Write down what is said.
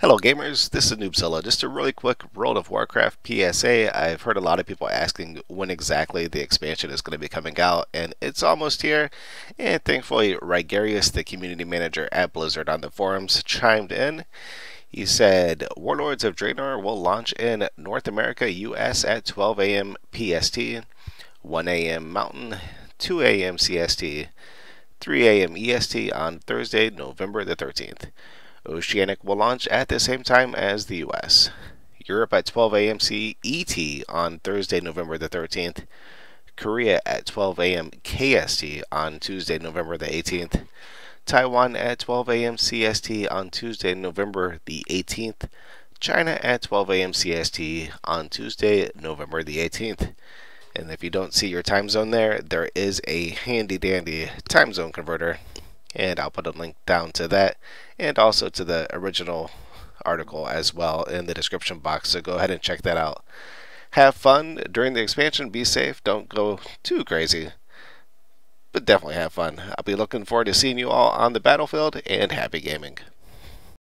Hello gamers, this is Noobzilla. Just a really quick World of Warcraft PSA. I've heard a lot of people asking when exactly the expansion is going to be coming out, and it's almost here. And thankfully, Rygarius, the community manager at Blizzard on the forums, chimed in. He said, Warlords of Draenor will launch in North America, US at 12 a.m. PST, 1 a.m. Mountain, 2 a.m. CST, 3 a.m. EST on Thursday, November the 13th. Oceanic will launch at the same time as the US. Europe at 12 a.m. CET on Thursday, November the 13th. Korea at 12 a.m. KST on Tuesday, November the 18th. Taiwan at 12 a.m. CST on Tuesday, November the 18th. China at 12 a.m. CST on Tuesday, November the 18th. And if you don't see your time zone there, there is a handy dandy time zone converter and I'll put a link down to that and also to the original article as well in the description box. So go ahead and check that out. Have fun during the expansion. Be safe. Don't go too crazy. But definitely have fun. I'll be looking forward to seeing you all on the battlefield and happy gaming.